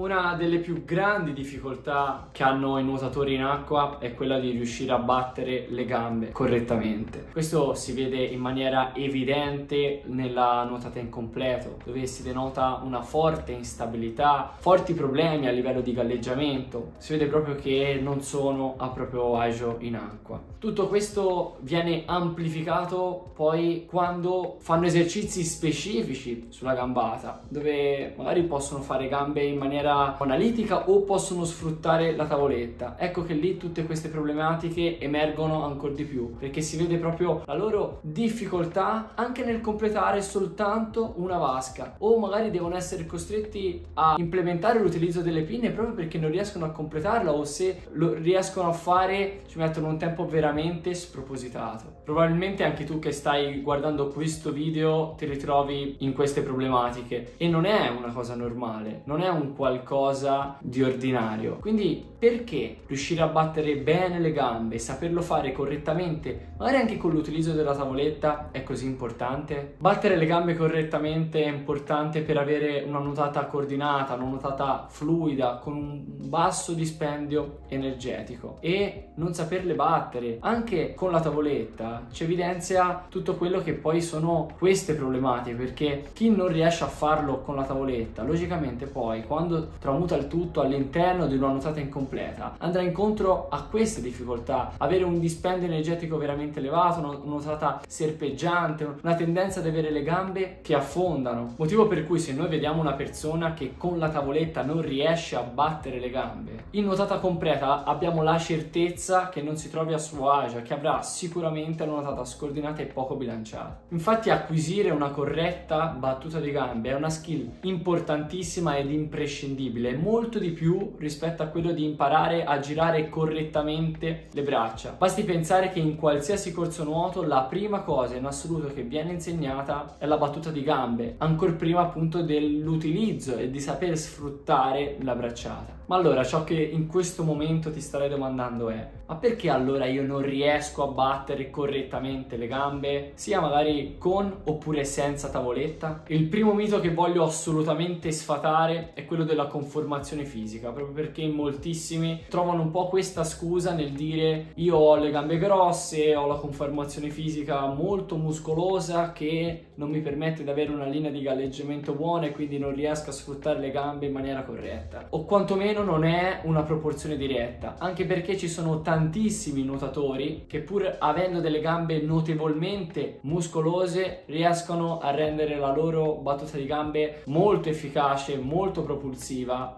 Una delle più grandi difficoltà che hanno i nuotatori in acqua è quella di riuscire a battere le gambe correttamente. Questo si vede in maniera evidente nella nuotata in completo, dove si denota una forte instabilità, forti problemi a livello di galleggiamento. Si vede proprio che non sono a proprio agio in acqua. Tutto questo viene amplificato poi quando fanno esercizi specifici sulla gambata, dove magari possono fare gambe in maniera maniera analitica o possono sfruttare la tavoletta. Ecco che lì tutte queste problematiche emergono ancora di più perché si vede proprio la loro difficoltà anche nel completare soltanto una vasca o magari devono essere costretti a implementare l'utilizzo delle pinne proprio perché non riescono a completarla o se lo riescono a fare ci mettono un tempo veramente spropositato. Probabilmente anche tu che stai guardando questo video ti ritrovi in queste problematiche e non è una cosa normale, non è un qualcosa qualcosa di ordinario. Quindi perché riuscire a battere bene le gambe, saperlo fare correttamente, magari anche con l'utilizzo della tavoletta, è così importante? Battere le gambe correttamente è importante per avere una nuotata coordinata, una nuotata fluida, con un basso dispendio energetico e non saperle battere anche con la tavoletta ci evidenzia tutto quello che poi sono queste problematiche perché chi non riesce a farlo con la tavoletta logicamente poi quando tramuta il tutto all'interno di una nuotata incompleta, andrà incontro a queste difficoltà, avere un dispendio energetico veramente elevato, una nuotata serpeggiante, una tendenza ad avere le gambe che affondano. Motivo per cui se noi vediamo una persona che con la tavoletta non riesce a battere le gambe, in nuotata completa abbiamo la certezza che non si trovi a suo agio, che avrà sicuramente una nuotata scordinata e poco bilanciata. Infatti acquisire una corretta battuta di gambe è una skill importantissima ed imprescindibile imprescindibile, molto di più rispetto a quello di imparare a girare correttamente le braccia. Basti pensare che in qualsiasi corso nuoto la prima cosa in assoluto che viene insegnata è la battuta di gambe, ancora prima appunto dell'utilizzo e di saper sfruttare la bracciata. Ma allora ciò che in questo momento ti starei domandando è ma perché allora io non riesco a battere correttamente le gambe, sia magari con oppure senza tavoletta? Il primo mito che voglio assolutamente sfatare è quello della conformazione fisica, proprio perché moltissimi trovano un po' questa scusa nel dire io ho le gambe grosse, ho la conformazione fisica molto muscolosa che non mi permette di avere una linea di galleggiamento buona e quindi non riesco a sfruttare le gambe in maniera corretta. O quantomeno non è una proporzione diretta, anche perché ci sono tantissimi nuotatori che pur avendo delle gambe notevolmente muscolose riescono a rendere la loro battuta di gambe molto efficace, molto propulsiva,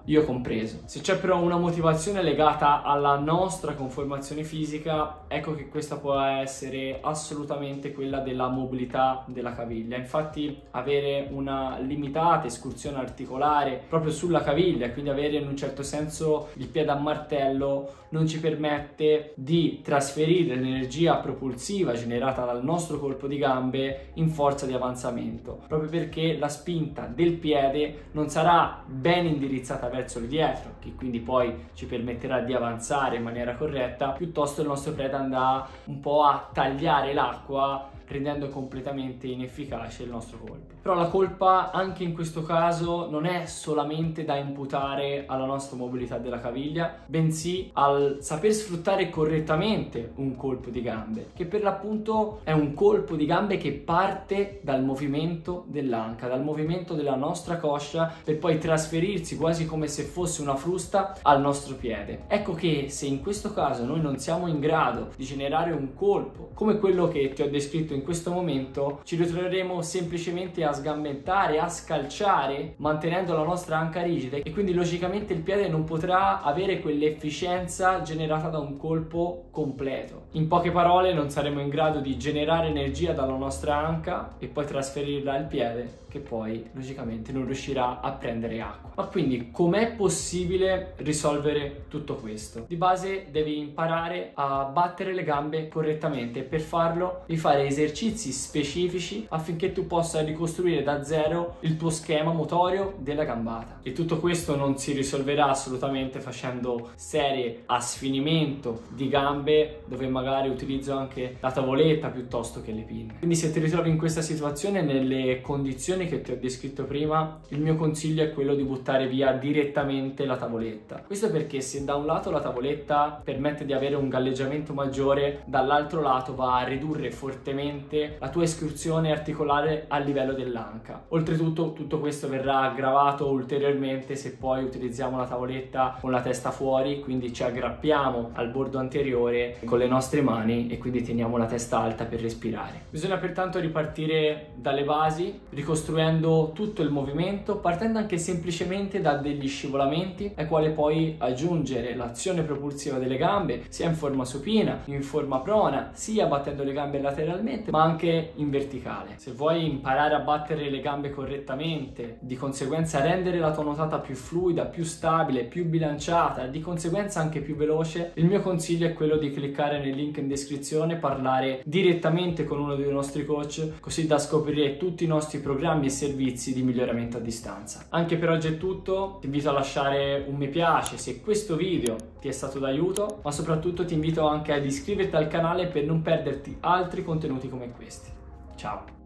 io compreso. Se c'è però una motivazione legata alla nostra conformazione fisica, ecco che questa può essere assolutamente quella della mobilità della caviglia. Infatti avere una limitata escursione articolare proprio sulla caviglia, quindi avere in un certo senso il piede a martello non ci permette di trasferire l'energia propulsiva generata dal nostro colpo di gambe in forza di avanzamento, proprio perché la spinta del piede non sarà ben indirizzata verso il dietro, che quindi poi ci permetterà di avanzare in maniera corretta, piuttosto il nostro piede andrà un po' a tagliare l'acqua rendendo completamente inefficace il nostro colpo. Però la colpa anche in questo caso non è solamente da imputare alla nostra mobilità della caviglia, bensì al saper sfruttare correttamente un colpo di gambe, che per l'appunto è un colpo di gambe che parte dal movimento dell'anca, dal movimento della nostra coscia per poi trasferirsi quasi come se fosse una frusta al nostro piede. Ecco che se in questo caso noi non siamo in grado di generare un colpo come quello che ti ho descritto in questo momento, ci ritroveremo semplicemente a sgambettare, a scalciare, mantenendo la nostra anca rigida e quindi logicamente il piede non potrà avere quell'efficienza generata da un colpo completo. In poche parole non saremo in grado di generare energia dalla nostra anca e poi trasferirla al piede che poi logicamente non riuscirà a prendere acqua. Ma quindi com'è possibile risolvere tutto questo? Di base devi imparare a battere le gambe correttamente e per farlo devi fare esercizi specifici affinché tu possa ricostruire da zero il tuo schema motorio della gambata. E tutto questo non si risolverà assolutamente facendo serie a sfinimento di gambe dove magari utilizzo anche la tavoletta piuttosto che le pinne. Quindi se ti ritrovi in questa situazione nelle condizioni situazioni che ti ho descritto prima, il mio consiglio è quello di buttare via direttamente la tavoletta. Questo perché se da un lato la tavoletta permette di avere un galleggiamento maggiore, dall'altro lato va a ridurre fortemente la tua escursione articolare a livello dell'anca. Oltretutto tutto questo verrà aggravato ulteriormente se poi utilizziamo la tavoletta con la testa fuori, quindi ci aggrappiamo al bordo anteriore con le nostre mani e quindi teniamo la testa alta per respirare. Bisogna pertanto ripartire dalle basi, ricostruendo tutto il movimento, partendo anche semplicemente da degli scivolamenti ai quali poi aggiungere l'azione propulsiva delle gambe, sia in forma supina, in forma prona, sia battendo le gambe lateralmente, ma anche in verticale. Se vuoi imparare a battere le gambe correttamente, di conseguenza rendere la tua nuotata più fluida, più stabile, più bilanciata, di conseguenza anche più veloce, il mio consiglio è quello di cliccare nel link in descrizione, parlare direttamente con uno dei nostri coach, così da scoprire tutti i nostri programmi e servizi di miglioramento a distanza. Anche per oggi è tutto, ti invito a lasciare un mi piace se questo video ti è stato d'aiuto, ma soprattutto ti invito anche ad iscriverti al canale per non perderti altri contenuti come questi. Ciao!